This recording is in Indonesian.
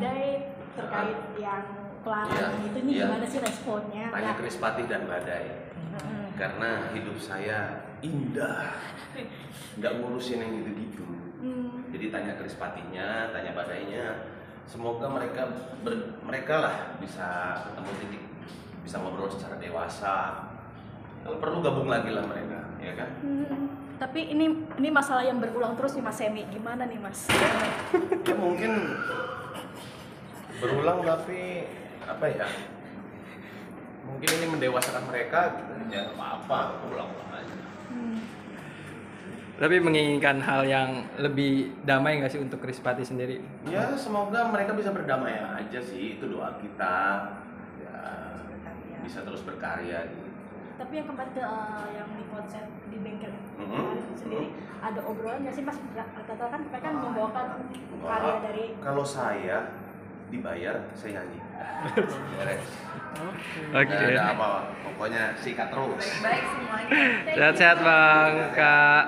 badai terkait ah. yang pelarangan ya, itu nih ya. gimana sih responnya? Tanya Kris Patih dan Badai. Hmm. Karena hidup saya indah, nggak ngurusin yang gitu-gitu. Hmm. Jadi tanya Krispatinya, tanya Badainya. Semoga mereka ber, mereka lah bisa ketemu titik, bisa ngobrol secara dewasa. Kalau perlu gabung lagi lah mereka, ya kan? Hmm. Tapi ini ini masalah yang berulang terus nih Mas Semi. Gimana nih Mas? ya mungkin berulang tapi apa ya mungkin ini mendewasakan mereka gitu ya nggak apa-apa ulang-ulang aja Hmm. Tapi menginginkan hal yang lebih damai nggak sih untuk Krispati sendiri? ya semoga mereka bisa berdamai aja sih itu doa kita ya bisa terus berkarya gitu Tapi yang kemarin ke, eh, yang di konser di bengkel Mhm. kemarin sendiri ada obrolan nggak sih Mas? Kata kan mereka kan membawakan karya Wah, dari kalau saya dibayar saya nyanyi beres Oke. Nggak ada apa pokoknya sikat terus baik semuanya. Sehat-sehat bang, kak.